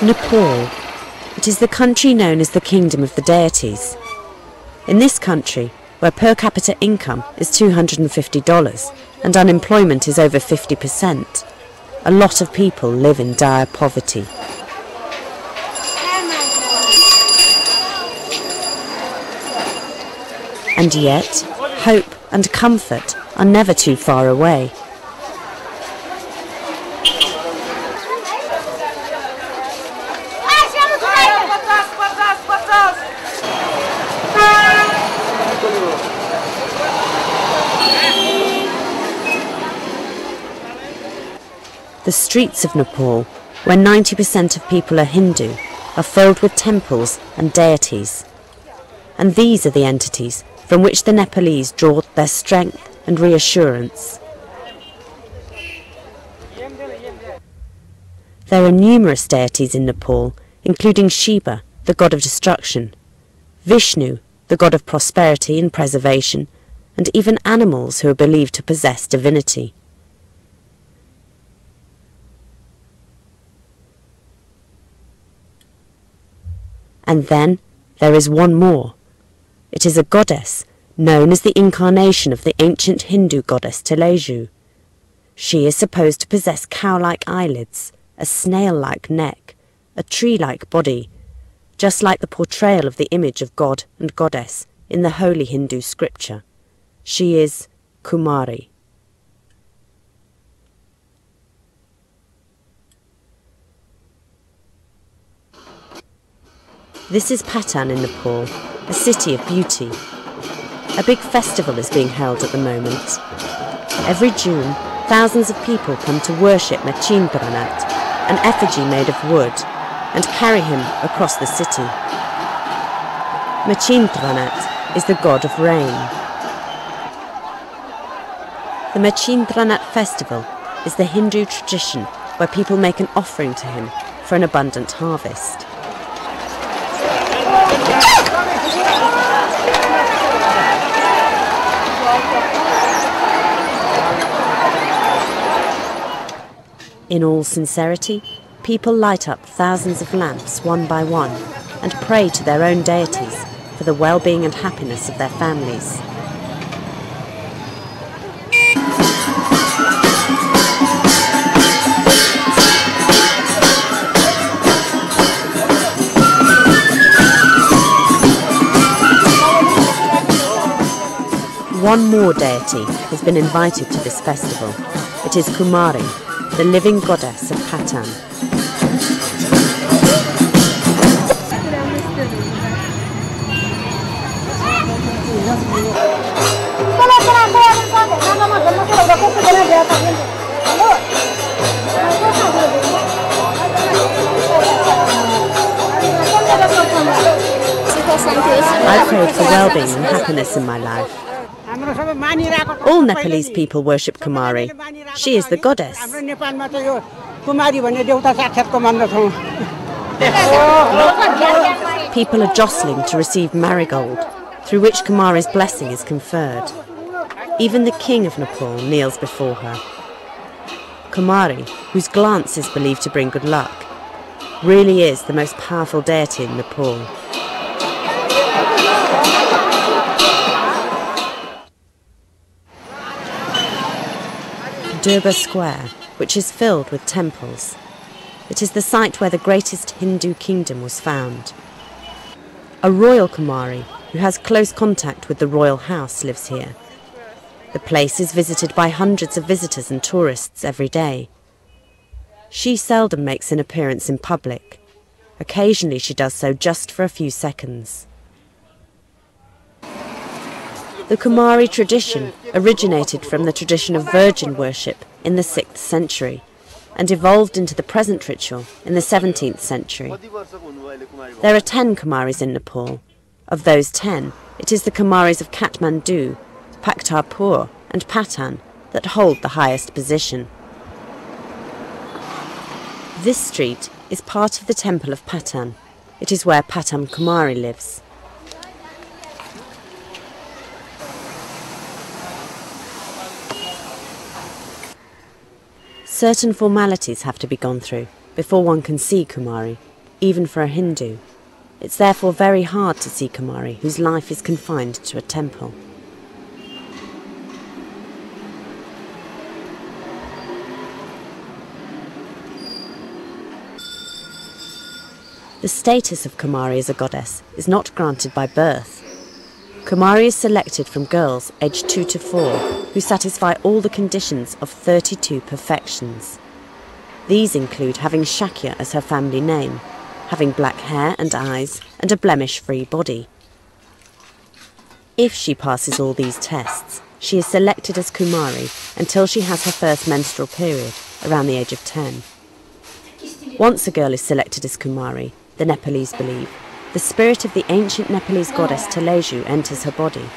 Nepal. It is the country known as the Kingdom of the Deities. In this country, where per capita income is $250 and unemployment is over 50%, a lot of people live in dire poverty. And yet, hope and comfort are never too far away. The streets of Nepal, where 90% of people are Hindu, are filled with temples and deities. And these are the entities from which the Nepalese draw their strength and reassurance. There are numerous deities in Nepal, including Shiva, the god of destruction, Vishnu, the god of prosperity and preservation, and even animals who are believed to possess divinity. And then there is one more. It is a goddess, known as the incarnation of the ancient Hindu goddess Taleju. She is supposed to possess cow-like eyelids, a snail-like neck, a tree-like body, just like the portrayal of the image of god and goddess in the holy Hindu scripture. She is Kumari. This is Patan in Nepal, a city of beauty. A big festival is being held at the moment. Every June, thousands of people come to worship Machindranath, an effigy made of wood, and carry him across the city. Machindranath is the god of rain. The Machindranath festival is the Hindu tradition where people make an offering to him for an abundant harvest. In all sincerity, people light up thousands of lamps one by one and pray to their own deities for the well-being and happiness of their families. One more deity has been invited to this festival. It is Kumari, the living goddess of Patan. I pray for well-being and happiness in my life. All Nepalese people worship Kumari. She is the goddess. People are jostling to receive marigold, through which Kumari's blessing is conferred. Even the king of Nepal kneels before her. Kumari, whose glance is believed to bring good luck, really is the most powerful deity in Nepal. Durbar Square, which is filled with temples. It is the site where the greatest Hindu kingdom was found. A royal Kumari, who has close contact with the royal house, lives here. The place is visited by hundreds of visitors and tourists every day. She seldom makes an appearance in public. Occasionally she does so just for a few seconds. The Kumari tradition originated from the tradition of virgin worship in the 6th century and evolved into the present ritual in the 17th century. There are 10 Kumaris in Nepal. Of those 10, it is the Kumaris of Kathmandu, Bhaktapur and Patan that hold the highest position. This street is part of the temple of Patan. It is where Patan Kumari lives. Certain formalities have to be gone through before one can see Kumari. even for a Hindu. It's therefore very hard to see Kumari whose life is confined to a temple. The status of Kumari as a goddess is not granted by birth. Kumari is selected from girls aged 2 to 4 who satisfy all the conditions of 32 perfections. These include having Shakya as her family name, having black hair and eyes, and a blemish-free body. If she passes all these tests, she is selected as Kumari until she has her first menstrual period, around the age of 10. Once a girl is selected as Kumari, the Nepalese believe, the spirit of the ancient Nepalese goddess Taleju enters her body,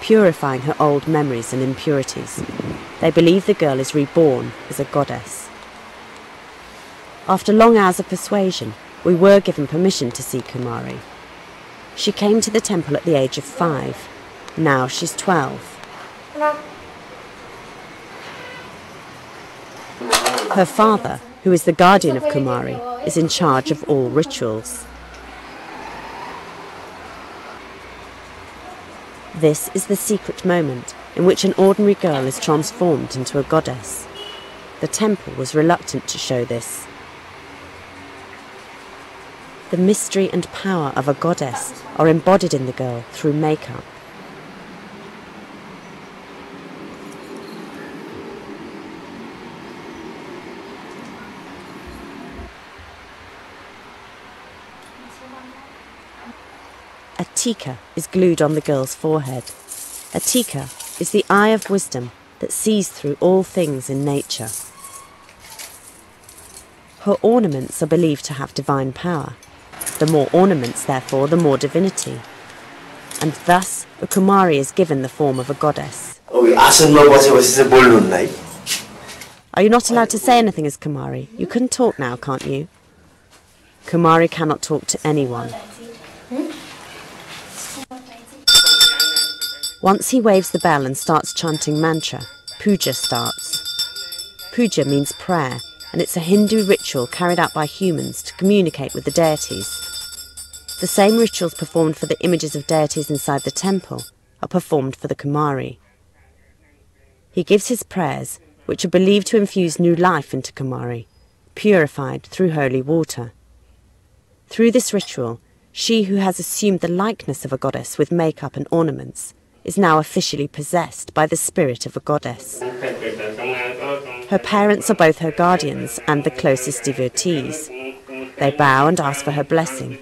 purifying her old memories and impurities. They believe the girl is reborn as a goddess. After long hours of persuasion, we were given permission to see Kumari. She came to the temple at the age of five. Now she's 12. Her father, who is the guardian of Kumari, is in charge of all rituals. This is the secret moment in which an ordinary girl is transformed into a goddess. The temple was reluctant to show this. The mystery and power of a goddess are embodied in the girl through makeup. A tika is glued on the girl's forehead. A tika is the eye of wisdom that sees through all things in nature. Her ornaments are believed to have divine power. The more ornaments, therefore, the more divinity. And thus, a Kumari is given the form of a goddess. Are you not allowed to say anything as Kumari? You can talk now, can't you? Kumari cannot talk to anyone. Once he waves the bell and starts chanting mantra, puja starts. Puja means prayer, and it's a Hindu ritual carried out by humans to communicate with the deities. The same rituals performed for the images of deities inside the temple are performed for the Kumari. He gives his prayers, which are believed to infuse new life into Kumari, purified through holy water. Through this ritual, she who has assumed the likeness of a goddess with makeup and ornaments is now officially possessed by the spirit of a goddess. Her parents are both her guardians and the closest devotees. They bow and ask for her blessing.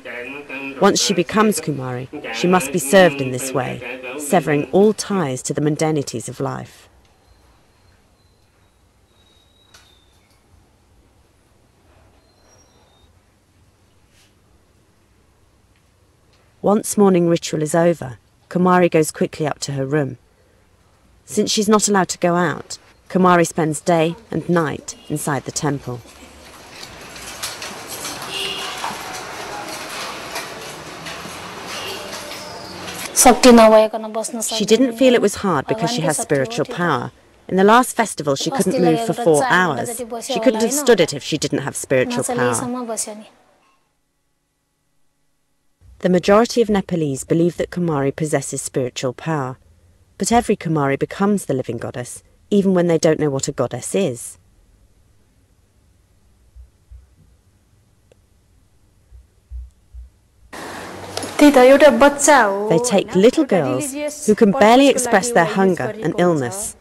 Once she becomes Kumari, she must be served in this way, severing all ties to the mundanities of life. Once morning ritual is over, Kumari goes quickly up to her room. Since she's not allowed to go out, Kumari spends day and night inside the temple. She didn't feel it was hard because she has spiritual power. In the last festival, she couldn't move for four hours. She couldn't have stood it if she didn't have spiritual power. The majority of Nepalese believe that Kumari possesses spiritual power, but every Kumari becomes the living goddess even when they don't know what a goddess is. They take little girls who can barely express their hunger and illness.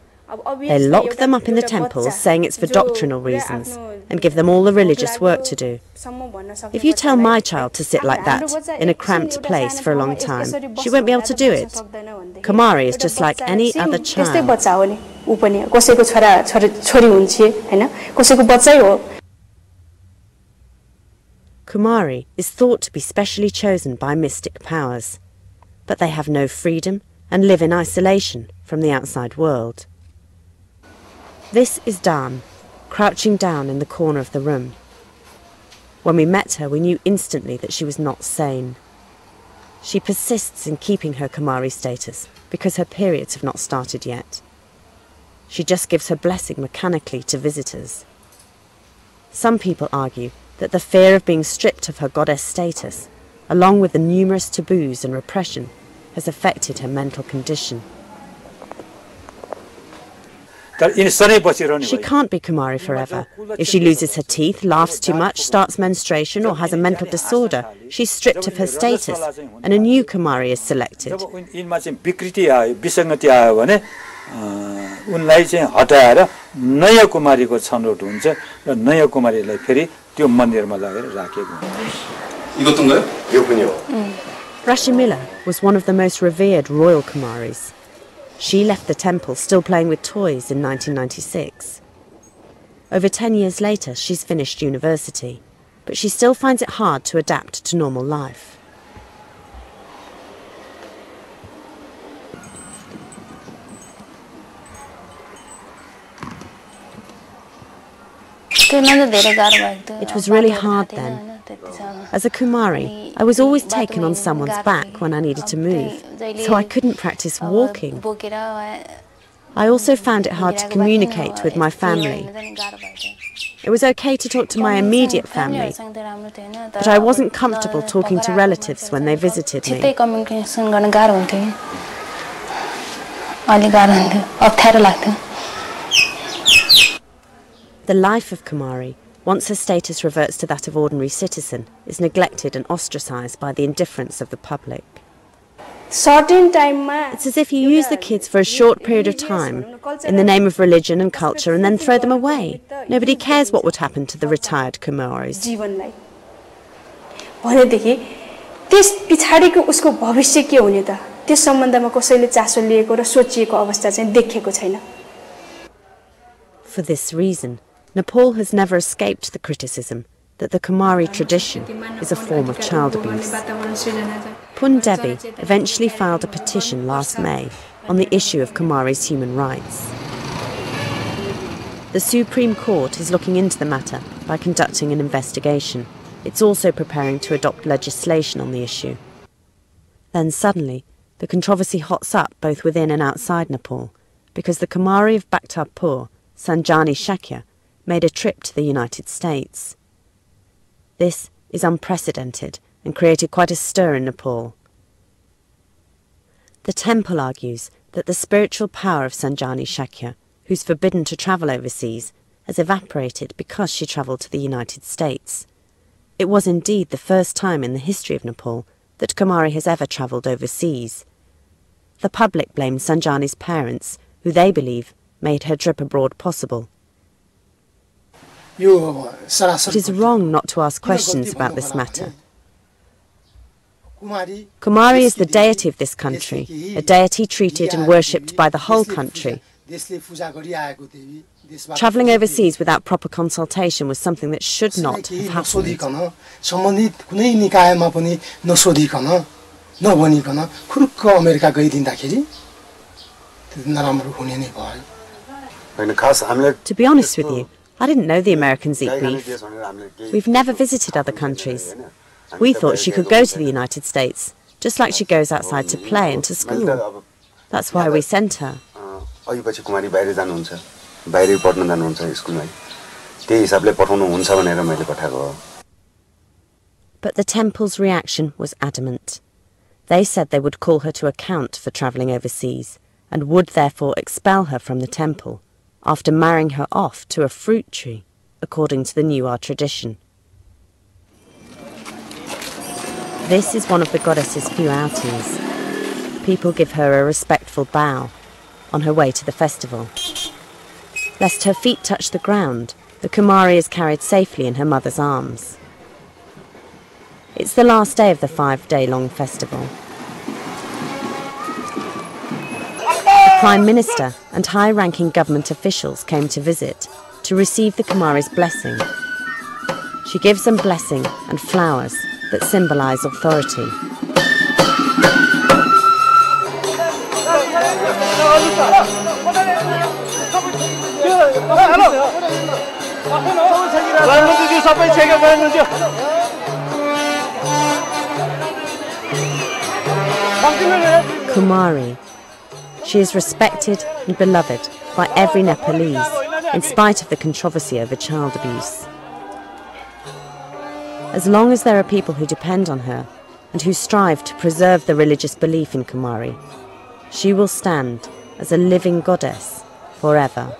They lock them up in the temples saying it's for doctrinal reasons and give them all the religious work to do. If you tell my child to sit like that in a cramped place for a long time, she won't be able to do it. Kumari is just like any other child. Kumari is thought to be specially chosen by mystic powers, but they have no freedom and live in isolation from the outside world. This is Dan, crouching down in the corner of the room. When we met her, we knew instantly that she was not sane. She persists in keeping her Kumari status because her periods have not started yet. She just gives her blessing mechanically to visitors. Some people argue that the fear of being stripped of her goddess status, along with the numerous taboos and repression, has affected her mental condition. She can't be Kumari forever. If she loses her teeth, laughs too much, starts menstruation, or has a mental disorder, she's stripped of her status, and a new Kumari is selected. Mm. Rashmila was one of the most revered royal Kumaris. She left the temple still playing with toys in 1996. Over 10 years later, she's finished university, but she still finds it hard to adapt to normal life. It was really hard then. As a Kumari, I was always taken on someone's back when I needed to move, so I couldn't practice walking. I also found it hard to communicate with my family. It was okay to talk to my immediate family, but I wasn't comfortable talking to relatives when they visited me. The life of Kumari, once her status reverts to that of ordinary citizen, is neglected and ostracised by the indifference of the public. It's as if you use the kids for a short period of time in the name of religion and culture and then throw them away. Nobody cares what would happen to the retired Kumaris. For this reason, Nepal has never escaped the criticism that the Kumari tradition is a form of child abuse. Pun Devi eventually filed a petition last May on the issue of Kumari's human rights. The Supreme Court is looking into the matter by conducting an investigation. It's also preparing to adopt legislation on the issue. Then suddenly, the controversy hots up both within and outside Nepal because the Kumari of Bhaktapur, Sajani Shakya, made a trip to the United States. This is unprecedented and created quite a stir in Nepal. The temple argues that the spiritual power of Sajani Shakya, who's forbidden to travel overseas, has evaporated because she travelled to the United States. It was indeed the first time in the history of Nepal that Kumari has ever travelled overseas. The public blame Sajani's parents, who they believe made her trip abroad possible. Uh, it is wrong not to ask questions about this matter. Kumari is the deity of this country, a deity treated and worshipped by the whole country. Travelling overseas without proper consultation was something that should not have happened. To be honest with you, I didn't know the Americans eat beef. We've never visited other countries. We thought she could go to the United States, just like she goes outside to play and to school. That's why we sent her. But the temple's reaction was adamant. They said they would call her to account for travelling overseas and would therefore expel her from the temple after marrying her off to a fruit tree, according to the Newar tradition. This is one of the goddess's few outings. People give her a respectful bow on her way to the festival. Lest her feet touch the ground, the Kumari is carried safely in her mother's arms. It's the last day of the five day long festival. The Prime Minister and high ranking government officials came to visit to receive the Kumari's blessing. She gives them blessing and flowers that symbolise authority. Kumari. She is respected and beloved by every Nepalese, in spite of the controversy over child abuse. As long as there are people who depend on her and who strive to preserve the religious belief in Kumari, she will stand as a living goddess forever.